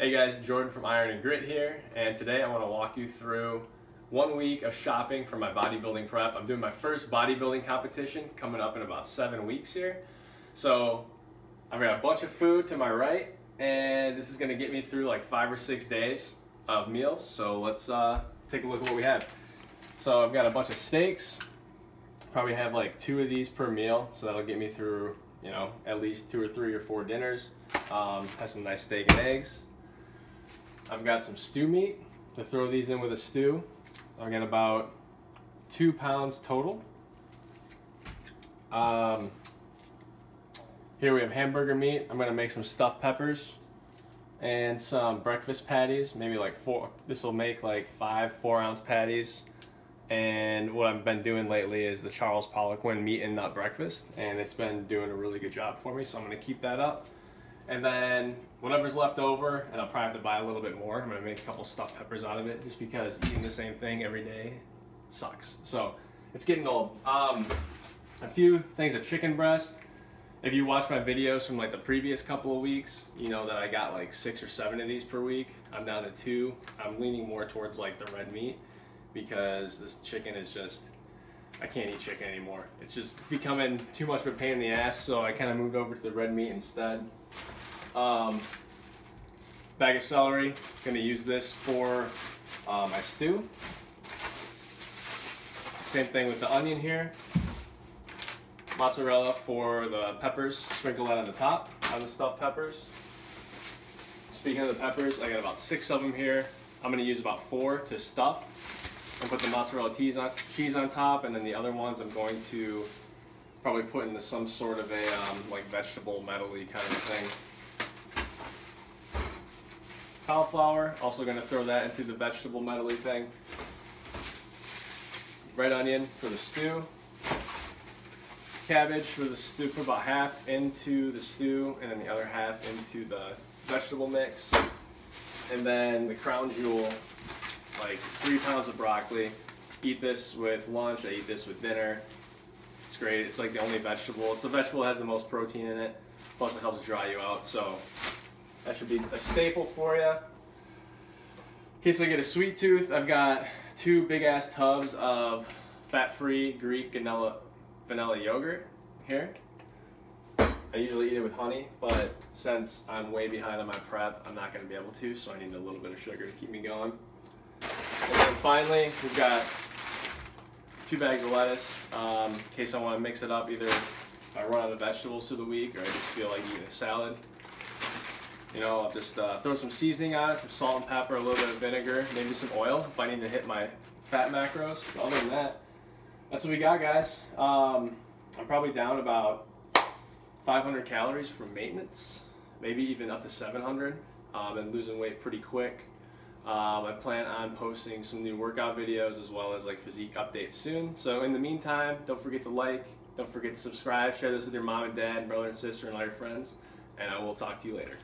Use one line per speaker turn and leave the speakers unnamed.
Hey guys, Jordan from Iron and Grit here, and today I want to walk you through one week of shopping for my bodybuilding prep. I'm doing my first bodybuilding competition coming up in about seven weeks here. So I've got a bunch of food to my right, and this is going to get me through like five or six days of meals. So let's uh, take a look at what we have. So I've got a bunch of steaks, probably have like two of these per meal, so that'll get me through, you know, at least two or three or four dinners. Um, have some nice steak and eggs. I've got some stew meat to throw these in with a stew. I've got about two pounds total. Um, here we have hamburger meat. I'm gonna make some stuffed peppers and some breakfast patties, maybe like four. This will make like five four ounce patties. And what I've been doing lately is the Charles Poliquin meat and nut breakfast, and it's been doing a really good job for me, so I'm gonna keep that up. And then whatever's left over, and I'll probably have to buy a little bit more. I'm gonna make a couple stuffed peppers out of it, just because eating the same thing every day sucks. So it's getting old. Um, a few things of chicken breast. If you watch my videos from like the previous couple of weeks, you know that I got like six or seven of these per week. I'm down to two. I'm leaning more towards like the red meat because this chicken is just I can't eat chicken anymore. It's just becoming too much of a pain in the ass, so I kind of moved over to the red meat instead. Um, bag of celery, gonna use this for uh, my stew. Same thing with the onion here. Mozzarella for the peppers, sprinkle that on the top, on the stuffed peppers. Speaking of the peppers, I got about six of them here. I'm gonna use about four to stuff and put the mozzarella cheese on, cheese on top, and then the other ones I'm going to probably put into some sort of a um, like vegetable medley kind of thing cauliflower. Also going to throw that into the vegetable medley thing. Red onion for the stew. Cabbage for the stew, put about half into the stew and then the other half into the vegetable mix. And then the crown jewel, like three pounds of broccoli. Eat this with lunch, I eat this with dinner. It's great, it's like the only vegetable. It's the vegetable that has the most protein in it, plus it helps dry you out. So that should be a staple for you. In case I get a sweet tooth, I've got two big ass tubs of fat-free Greek vanilla, vanilla yogurt here. I usually eat it with honey, but since I'm way behind on my prep, I'm not going to be able to, so I need a little bit of sugar to keep me going. And then finally, we've got two bags of lettuce um, in case I want to mix it up. Either I run out of vegetables through the week, or I just feel like eating a salad. You know, I'll just uh, throw some seasoning on it, some salt and pepper, a little bit of vinegar, maybe some oil if I need to hit my fat macros. But other than that, that's what we got, guys. Um, I'm probably down about 500 calories from maintenance, maybe even up to 700. Um, and losing weight pretty quick. Um, I plan on posting some new workout videos as well as like physique updates soon. So in the meantime, don't forget to like, don't forget to subscribe, share this with your mom and dad, brother and sister, and all your friends, and I will talk to you later.